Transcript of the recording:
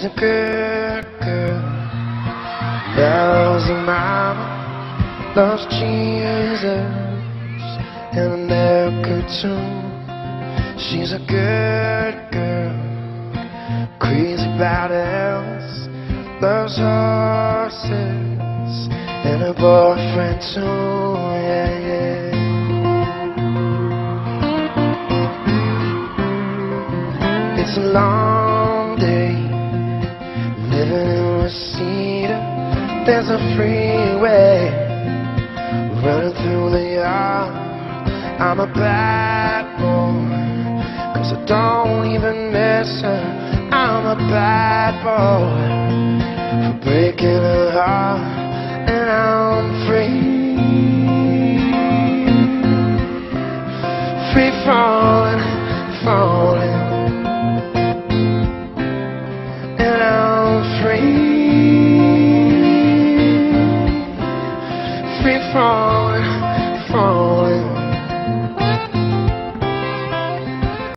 She's a good girl. Loves her mama. Loves Jesus. And America too. She's a good girl. Crazy about Elvis. Loves horses. And her boyfriend too. Yeah, yeah. It's a long There's a freeway running through the yard. I'm a bad boy, cause I don't even miss her. I'm a bad boy for breaking her heart, and I'm free. Free falling, falling. and I'm free, phone, phone.